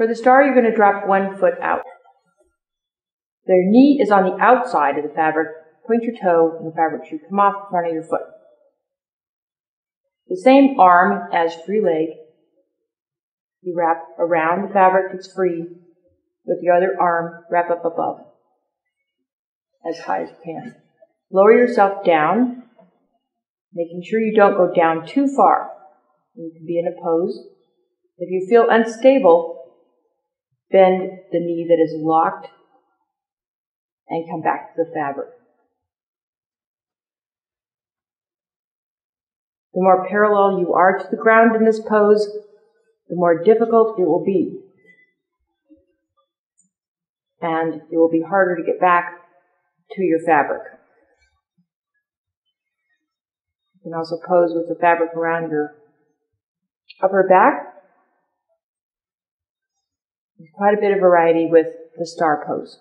For the star, you're going to drop one foot out. The knee is on the outside of the fabric. Point your toe and the fabric should come off the front of your foot. The same arm as free leg. You wrap around the fabric that's free with the other arm, wrap up above as high as you can. Lower yourself down, making sure you don't go down too far. You can be in a pose. If you feel unstable, bend the knee that is locked and come back to the fabric. The more parallel you are to the ground in this pose, the more difficult it will be. And it will be harder to get back to your fabric. You can also pose with the fabric around your upper back. Quite a bit of variety with the star pose.